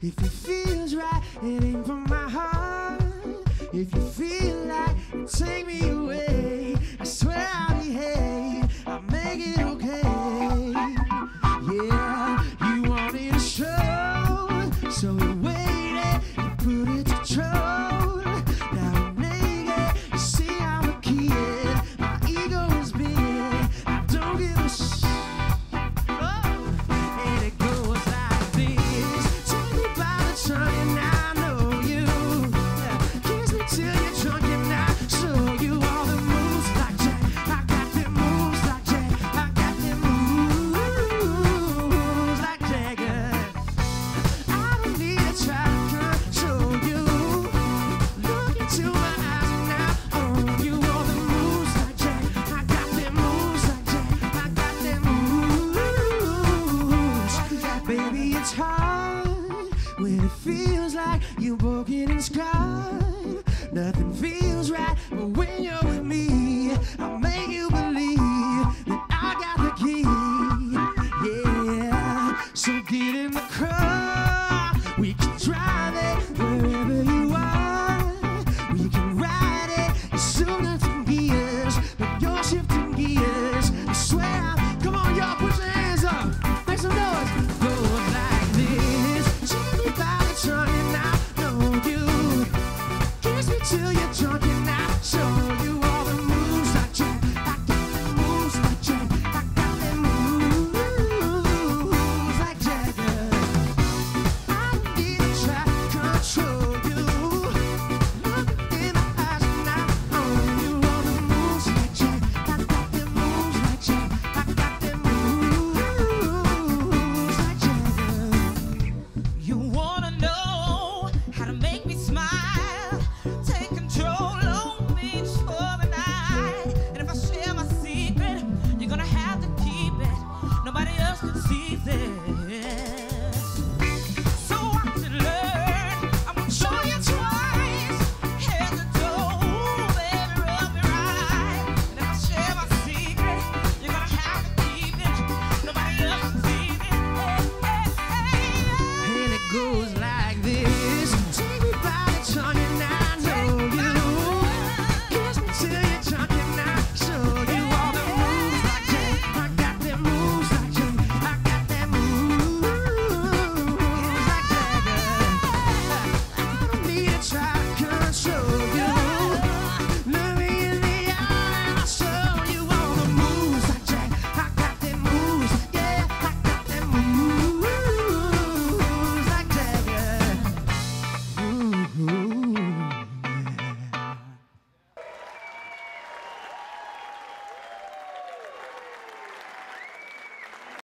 If it feels right, it ain't from my heart. If you feel like, take me away. hard when it feels like you're broken and scarred. Nothing feels right when